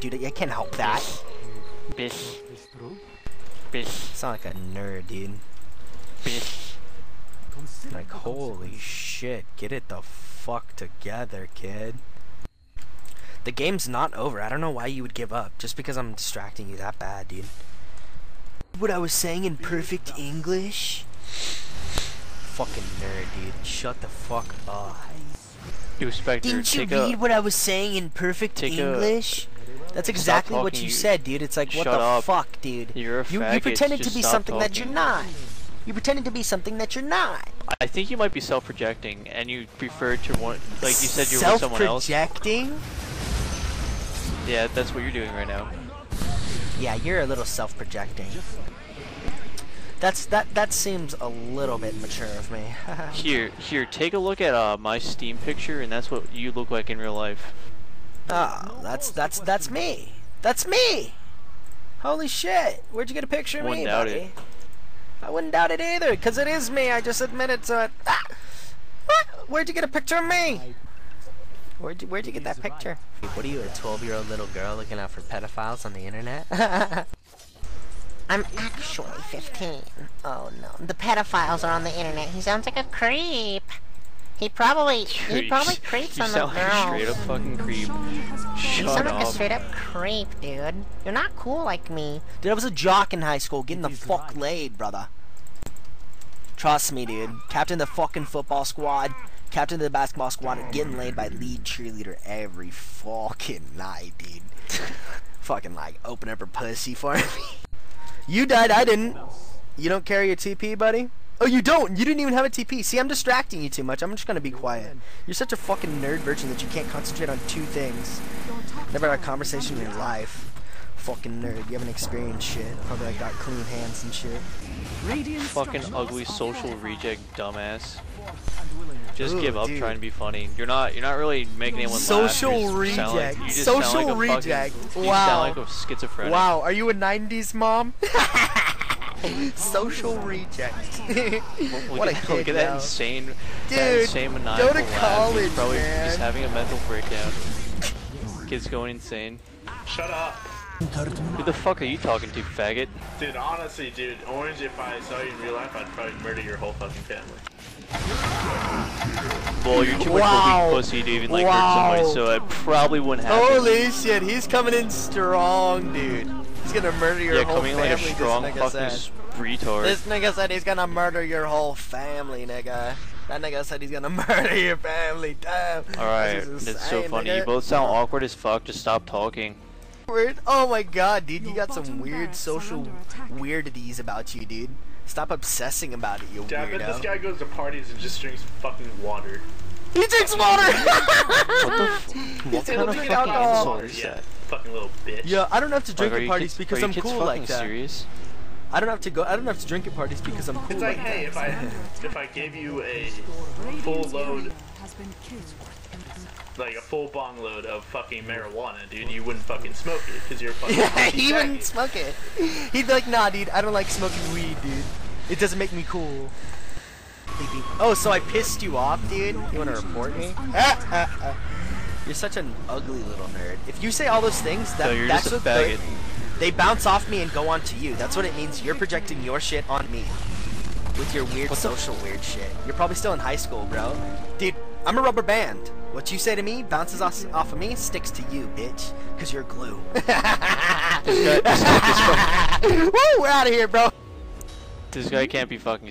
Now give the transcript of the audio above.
that, dude. I can't help that. Bitch. Bitch. Sound like a nerd, dude. Bitch. Like, holy shit, get it the fuck together, kid. The game's not over. I don't know why you would give up, just because I'm distracting you that bad, dude. What I was saying in perfect English? Fucking nerd, dude. Shut the fuck up. You Spectre, Didn't you take read a, what I was saying in perfect take a- English? That's exactly what you you- said, dude. It's like, what the up. fuck, dude? You're a You, faggot, you pretended to be something that you're not. You pretended to be something that you're not. I think you might be self-projecting, and you prefer to want, like you said, you're with someone else. Self-projecting? Yeah, that's what you're doing right now. Yeah, you're a little self-projecting. That's that. That seems a little bit mature of me. Here, here, take a look at uh, my Steam picture, and that's what you look like in real life. Oh, that's that's that's me. That's me. Holy shit! Where'd you get a picture of Wouldn't me, doubt buddy? it. I wouldn't doubt it either, cause it is me. I just admitted to it. Ah! Ah! Where'd you get a picture of me? Where'd you Where'd you get that picture? What are you, a 12-year-old little girl looking out for pedophiles on the internet? I'm actually 15. Oh no, the pedophiles are on the internet. He sounds like a creep. He probably he probably creeps you on the sound like a straight up fucking creep. You Shut sound like a straight up creep, dude. You're not cool like me. Dude, I was a jock in high school, getting the fuck laid, brother. Trust me, dude. Captain of the fucking football squad, captain of the basketball squad, and getting laid by lead cheerleader every fucking night, dude. fucking like open up her pussy for me. you died, I didn't. You don't carry your TP, buddy? Oh, you don't? You didn't even have a TP. See, I'm distracting you too much. I'm just gonna be quiet. You're such a fucking nerd virgin that you can't concentrate on two things. Never had a conversation in your life. Fucking nerd. You haven't experienced shit. Probably like got clean hands and shit. Fucking ugly social reject dumbass. Just Ooh, give up dude. trying to be funny. You're not. You're not really making anyone laugh. Social You just like- reject. Social like a fucking- reject. You Wow. sound like a schizophrenic. Wow, are you a 90s mom? Social reject. What a at, kid, look at that insane, insane, that Dude, insane go to college, He's probably man. just having a mental breakdown. Kid's going insane. Shut up. Who the fuck are you talking to, faggot? Dude, honestly, dude, Orange, if I saw you in real life, I'd probably murder your whole fucking family. Well, you're too much Wow. of a weak pussy to even like Wow. hurt somebody, so it probably wouldn't happen. Holy shit, he's coming in strong, dude. He's gonna murder your yeah, whole coming like a strong fucking said. s- retard. This nigga said he's gonna murder your whole family, nigga. That nigga said he's gonna murder your family. Damn. Alright, This it's so funny. nigga. You both sound awkward as fuck. Just stop talking. Weird. Oh my god, dude, you got some weird social weirdities about you, dude. Stop obsessing about it, you Dude, I bet this guy goes to parties and just drinks fucking water. He drinks water. What the? F- what still kind of fucking alcohol. insult is yeah, that? fucking little bitch. yeah, I don't have to drink are at parties kids, because I'm cool fucking like that. serious? I don't have to go. I don't have to drink at parties because I'm cool It's like, like hey, if I if I gave you a full load, like a full bong load of fucking marijuana, dude, you wouldn't fucking smoke it because you're a fucking. Yeah, pussy he wouldn't smoke it. He'd be like, nah, dude, I don't like smoking weed, dude. It doesn't make me cool. Oh, so I pissed you off, dude? You wanna report me? Ah, ah, ah. You're such an ugly little nerd. If you say all those things, that, that's what they- They bounce off me and go on to you. That's what it means. You're projecting your shit on me. With your weird social weird shit. You're probably still in high school, bro. Dude, I'm a rubber band. What you say to me bounces off, off of me, sticks to you, bitch. Cause you're glue. This guy, this guy, this Woo, we're out of here, bro. this guy can't be fucking